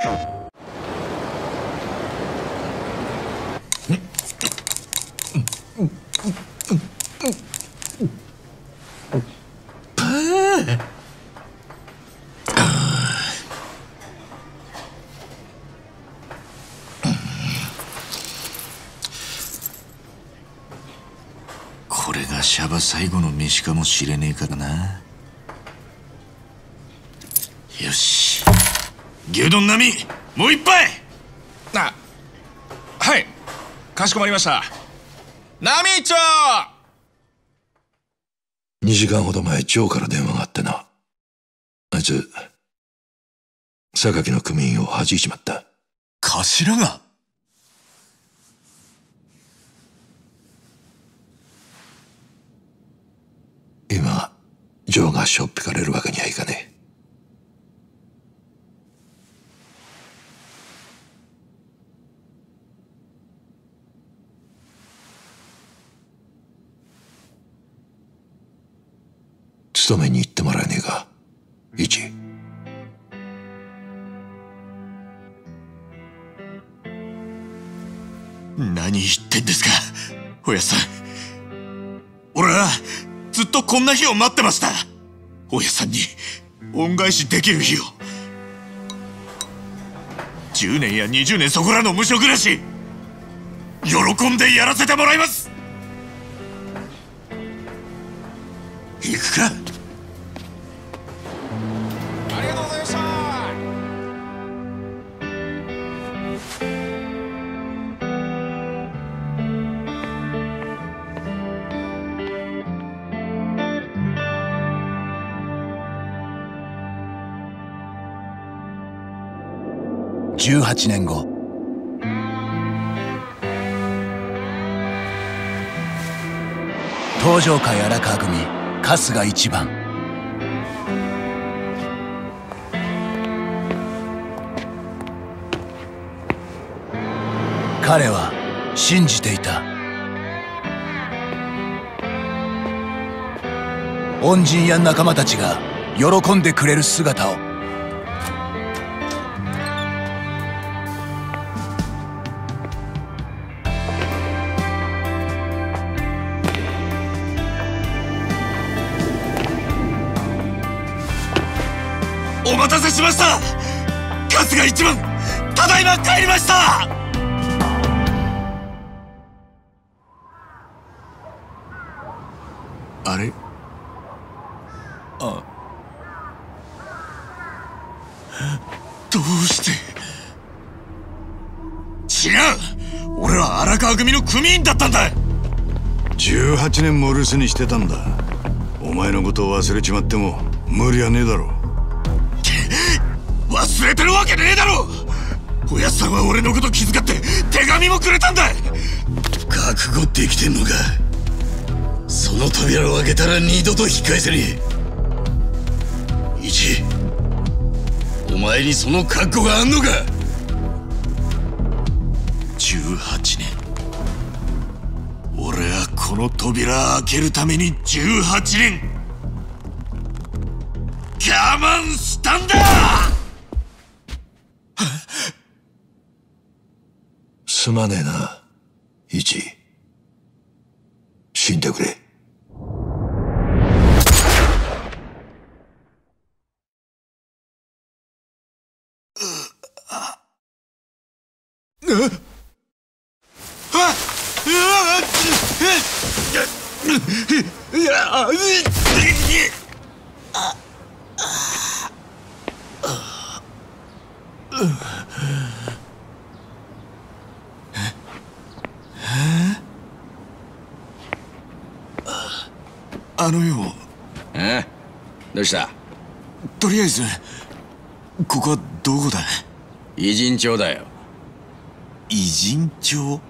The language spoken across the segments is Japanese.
これがシャバ最後の飯かもしれねえからな。よし。牛丼並みもう一杯。あはい。かしこまりました。ナミチョ2時間ほど前ジョーから電話があってな。あいつ榊の組員を弾いちまった。頭が。今ジョーがしょっぴかれるわけにはいかねえ勤めに行ってもらえねえか。一。何言ってんですかおやさん。俺はずっとこんな日を待ってました。おやさんに恩返しできる日を。10年や20年そこらの無所暮らし喜んでやらせてもらいます。行くか18年後。東上会荒川組春日一番。彼は信じていた。恩人や仲間たちが喜んでくれる姿を。待たせしました。春日一番ただいま帰りました。あれ？あ。どうして？違う。俺は荒川組の組員だったんだ。18年も留守にしてたんだ。お前のことを忘れちまっても無理はねえだろう。忘れてるわけねえだろ！おやっさんは俺のこと気遣って手紙もくれたんだ覚悟できてんのか？その扉を開けたら二度と引き返せねえ一お前にその覚悟があんのか？18年。俺はこの扉開けるために18年。我慢したんだすまねえな一死んでくれ。あのよえどうした？とりあえずここはどこだ。偉人町だよ。偉人町？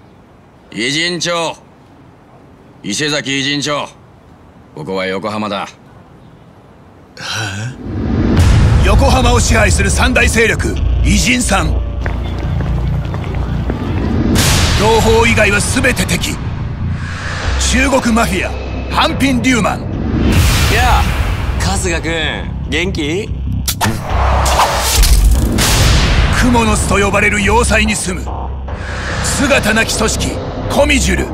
偉人町。伊勢崎偉人町。ここは横浜だ。横浜を支配する三大勢力偉人さん。同胞以外は全て敵。中国マフィアハンピン・リューマン。やあ春日君元気？クモノスと呼ばれる要塞に住む。姿なき組織コミジュル。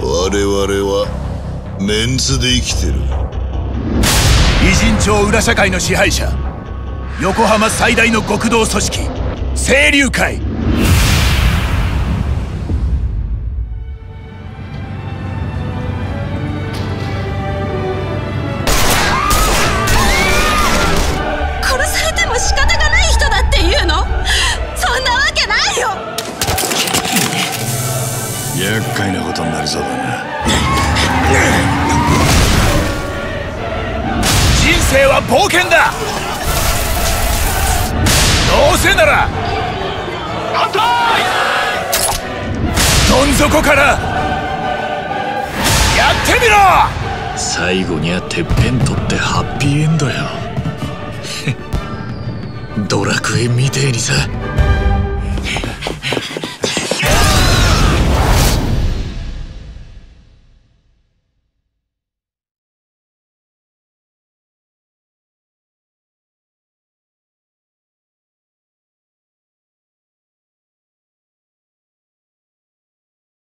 我々はメンツで生きてる。偉人町裏社会の支配者。横浜最大の極道組織清流会厄介なことになりそうだな。人生は冒険だ。どうせならどん底からやってみろ。最後にはてっぺん取ってハッピーエンドよ。ドラクエみてえにさ